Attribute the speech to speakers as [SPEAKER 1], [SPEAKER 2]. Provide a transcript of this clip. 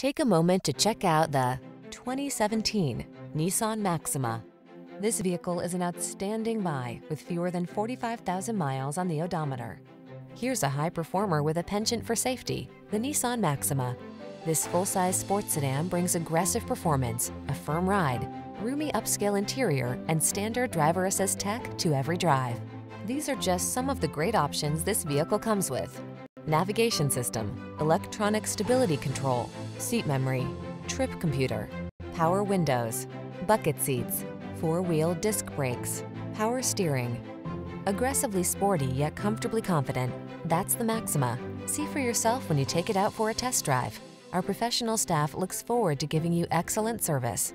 [SPEAKER 1] Take a moment to check out the 2017 Nissan Maxima. This vehicle is an outstanding buy with fewer than 45,000 miles on the odometer. Here's a high performer with a penchant for safety, the Nissan Maxima. This full-size sports sedan brings aggressive performance, a firm ride, roomy upscale interior, and standard driver assist tech to every drive. These are just some of the great options this vehicle comes with. Navigation system, electronic stability control, seat memory, trip computer, power windows, bucket seats, four-wheel disc brakes, power steering. Aggressively sporty yet comfortably confident, that's the Maxima. See for yourself when you take it out for a test drive. Our professional staff looks forward to giving you excellent service.